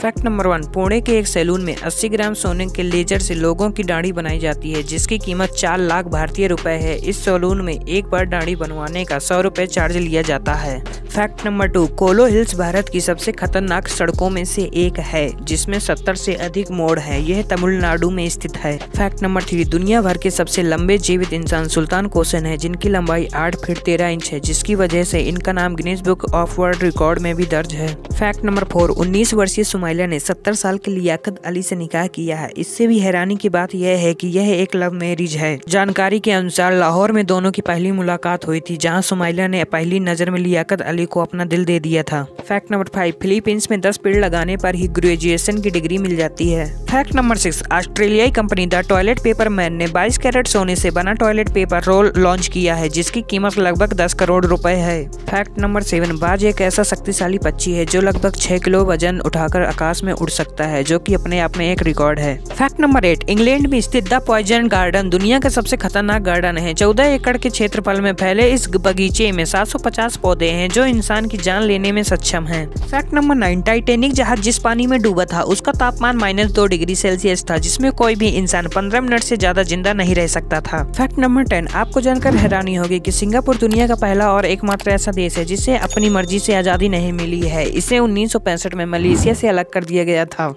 Fact number one Pune के एक salon में 80 ग्राम सोने के लेजर से लोगों की दाढ़ी बनाई जाती है, जिसकी कीमत चार लाख भारतीय रुपए है। इस सैलून में एक बार दाढ़ी बनवाने का सौ रुपए चार्ज लिया जाता है। Fact number two Kolli hills Bharat की सबसे खतरनाक सड़कों में से एक है, जिसमें 70 से अधिक मोड़ है। यह तमिलनाडु में स्थित है। फैक्ट नंबर थ्री दुनिया भर के सबसे लंबे जीवित इंसान सुल्तान कोसन है, जिनकी लंबाई आठ फीट तेरह इंच है, जिसकी वजह से इनका नाम Guinness book of world record में भी दर्ज है। फैक्ट नंबर फोर, उन्नीस वर्षीय सुमाइला ने सत्तर साल के लियाकत अली से निकाह किया है। इससे भी हैरानी की बात यह है कि यह एक लव मैरिज है। जानकारी के अनुसार लाहौर में दोनों की पहली मुलाकात हुई थी, जहाँ सुमाइला ने पहली नज़र में लियाकत अली को अपना दिल दे दिया था। फैक्ट नंबर फाइव, फिलीपींस में दस पेड़ लगाने पर ही ग्रेजुएशन की डिग्री मिल जाती है। फैक्ट नंबर सिक्स, ऑस्ट्रेलियाई company the toilet paper man ने 22 कैरेट सोने से बना टॉयलेट पेपर रोल लॉन्च किया है, जिसकी कीमत लगभग 10 करोड़ रुपए है। फैक्ट नंबर सेवन, बाज एक ऐसा शक्तिशाली पक्षी है जो लगभग 6 किलो वज़न उठाकर आकाश में उड़ सकता है, जो कि अपने आप में एक रिकॉर्ड है। फैक्ट नंबर एट, इंग्लैंड में स्थित द पॉइजन गार्डन दुनिया का सबसे खतरनाक गार्डन है। चौदह एकड़ के क्षेत्रफल में फैले इस बगीचे में 750 पौधे हैं, जो इंसान की जान लेने में सक्षम है। फैक्ट नंबर नाइन, टाइटेनिक जहाज़ जिस पानी में डूबा था, उसका तापमान माइनस दो डिग्री सेल्सियस था, जिसमें कोई भी इंसान पंद्रह मिनट से ज़्यादा ज़िंदा नहीं रह सकता था। फैक्ट नंबर टेन, आपको जानकर हैरानी होगी कि सिंगापुर दुनिया का पहला और एकमात्र ऐसा देश है, जिसे अपनी मर्ज़ी से आज़ादी नहीं मिली है। इसे उन्नीस सौ पैंसठ में मलेशिया से अलग कर दिया गया था।